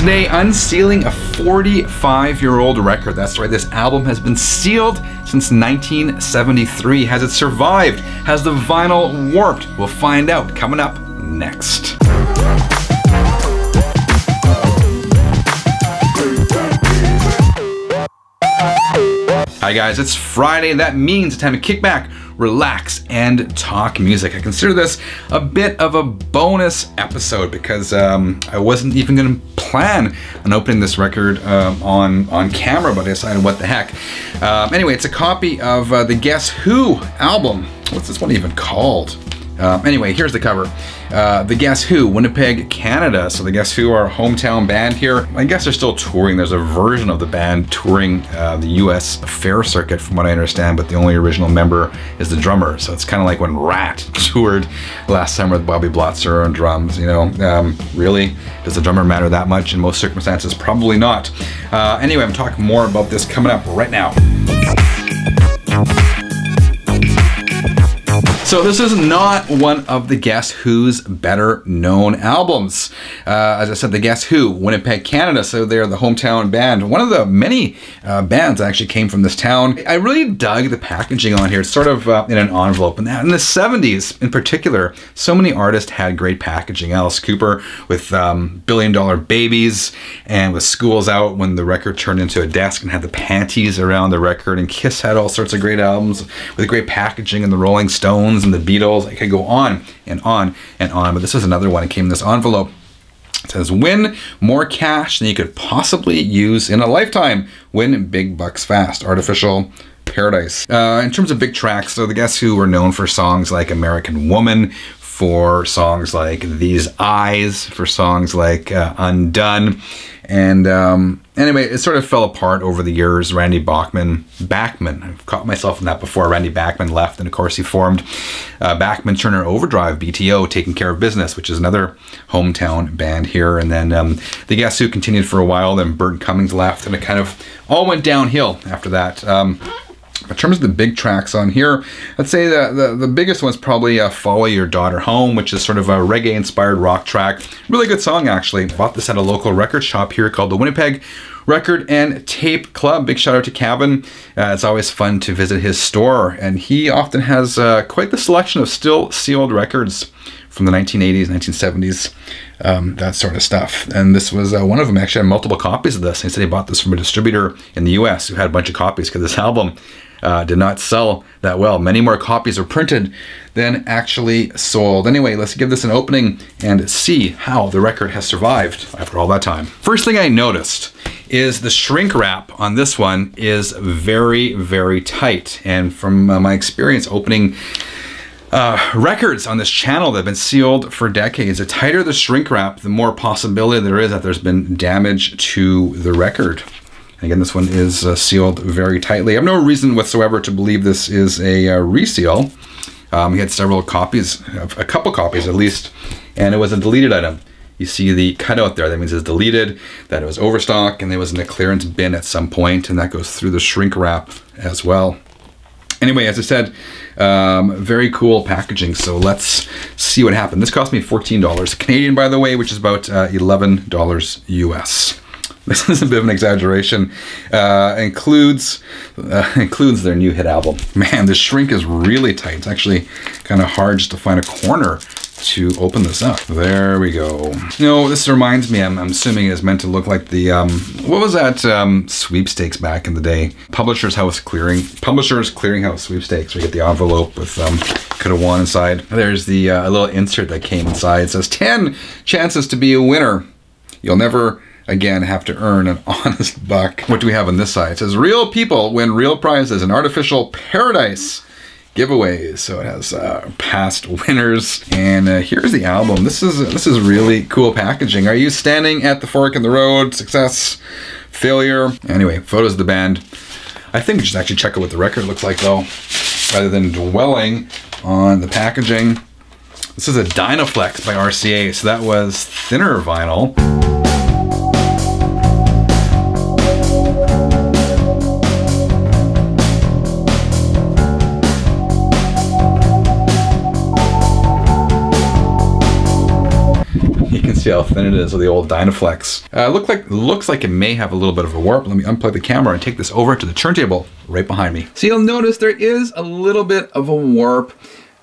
Today, unsealing a 45 year old record. That's right, this album has been sealed since 1973. Has it survived? Has the vinyl warped? We'll find out coming up next. Hi guys, it's Friday. And that means it's time to kick back, relax, and talk music. I consider this a bit of a bonus episode because um, I wasn't even going to plan on opening this record um, on on camera, but I decided what the heck. Um, anyway, it's a copy of uh, the Guess Who album. What's this one even called? Um, anyway, here's the cover. Uh, the Guess Who, Winnipeg, Canada. So the Guess Who are a hometown band here. I guess they're still touring. There's a version of the band touring uh, the U.S. fair circuit, from what I understand, but the only original member is the drummer. So it's kind of like when Ratt toured last summer with Bobby Blotzer on drums. You know, um, really, does the drummer matter that much in most circumstances? Probably not. Uh, anyway, I'm talking more about this coming up right now. So this is not one of the Guess Who's better known albums. Uh, as I said, the Guess Who, Winnipeg, Canada. So they're the hometown band. One of the many uh, bands actually came from this town. I really dug the packaging on here. It's sort of uh, in an envelope. And in the 70s, in particular, so many artists had great packaging. Alice Cooper with um, Billion Dollar Babies and with Schools Out when the record turned into a desk and had the panties around the record. And Kiss had all sorts of great albums with great packaging and the Rolling Stones and the Beatles. I could go on and on and on, but this is another one. It came in this envelope. It says, win more cash than you could possibly use in a lifetime. Win big bucks fast. Artificial Paradise. Uh, in terms of big tracks, so the Guess Who were known for songs like American Woman, for songs like These Eyes, for songs like uh, Undun. And um, anyway, it sort of fell apart over the years. Randy Bachman, Bachman, I've caught myself in that before. Randy Bachman left, and of course he formed uh, Bachman Turner Overdrive, BTO, Taking Care of Business, which is another hometown band here. And then um, the Guess Who continued for a while. Then Burton Cummings left, and it kind of all went downhill after that. Um, in terms of the big tracks on here, I'd say the, the, the biggest one's probably uh, Follow Your Daughter Home, which is sort of a reggae-inspired rock track. Really good song, actually. Bought this at a local record shop here called the Winnipeg Record and Tape Club. Big shout out to Kevin. Uh, it's always fun to visit his store, and he often has uh, quite the selection of still sealed records from the 1980s, 1970s, um, that sort of stuff. And this was uh, one of them. Actually, I had multiple copies of this. He said he bought this from a distributor in the U.S. who had a bunch of copies because this album uh, did not sell that well. Many more copies were printed than actually sold. Anyway, let's give this an opening and see how the record has survived after all that time. First thing I noticed is the shrink wrap on this one is very, very tight. And from uh, my experience opening uh, records on this channel that have been sealed for decades. The tighter the shrink wrap, the more possibility there is that there's been damage to the record. Again, this one is uh, sealed very tightly. I have no reason whatsoever to believe this is a uh, reseal. Um, he had several copies, a couple copies at least, and it was a deleted item. You see the cutout there, that means it's deleted, that it was overstock, and it was in a clearance bin at some point, and that goes through the shrink wrap as well. Anyway, as I said, um, very cool packaging. So let's see what happened. This cost me $14 Canadian, by the way, which is about uh, $11 US. This is a bit of an exaggeration. Uh, includes uh, includes their new hit album. Man, the shrink is really tight. It's actually kind of hard just to find a corner to open this up. There we go. You know, this reminds me, I'm, I'm assuming it's meant to look like the, um, what was that um, sweepstakes back in the day? Publishers House Clearing, Publishers Clearinghouse Sweepstakes, We get the envelope with um, could have won inside. There's the uh, little insert that came inside. It says 10 chances to be a winner. You'll never again have to earn an honest buck. What do we have on this side? It says real people win real prizes in artificial paradise giveaways. So it has uh, past winners, and uh, here's the album. This is this is really cool packaging. Are you standing at the fork in the road? Success, failure. Anyway, photos of the band. I think we should actually check out what the record looks like though, rather than dwelling on the packaging. This is a Dynaflex by RCA, so that was thinner vinyl. See how thin it is with the old Dynaflex. Uh, look like looks like it may have a little bit of a warp. Let me unplug the camera and take this over to the turntable right behind me. So you'll notice there is a little bit of a warp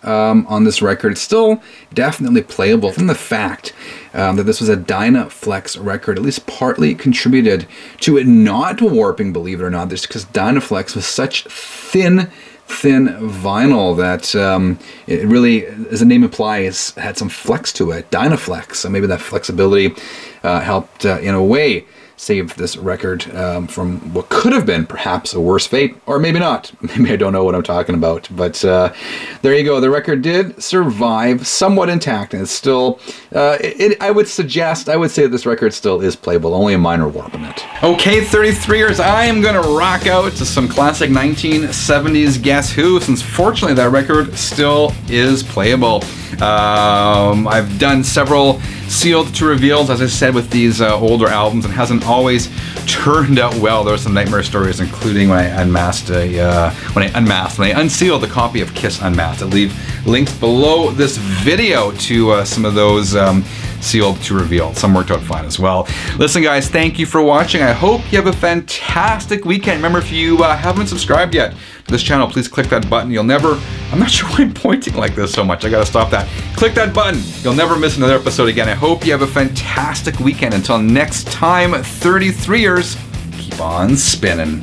um, on this record. It's still definitely playable from the fact um, that this was a Dynaflex record, at least partly contributed to it not warping, believe it or not, just because Dynaflex was such thin thin vinyl that um, it really, as the name implies, had some flex to it, Dynaflex. So maybe that flexibility uh, helped uh, in a way saved this record um, from what could have been perhaps a worse fate, or maybe not. Maybe I don't know what I'm talking about. But uh, there you go. The record did survive somewhat intact, and it's still, uh, it, I would suggest, I would say this record still is playable, only a minor warp in it. Okay, 33ers, I am going to rock out to some classic 1970s Guess Who, since fortunately that record still is playable. Um, I've done several sealed to revealed, as I said, with these uh, older albums, and hasn't always turned out well. There were some nightmare stories, including when I unmasked a, uh, when I unmasked, when I unsealed a copy of Kiss Unmasked. I'll leave links below this video to uh, some of those um, sealed to revealed. Some worked out fine as well. Listen, guys, thank you for watching. I hope you have a fantastic weekend. Remember, if you uh, haven't subscribed yet to this channel, please click that button. You'll never, I'm not sure why I'm pointing like this so much. I gotta stop that. Click that button. You'll never miss another episode again. I hope you have a fantastic weekend. Until next time, 33ers, keep on spinning.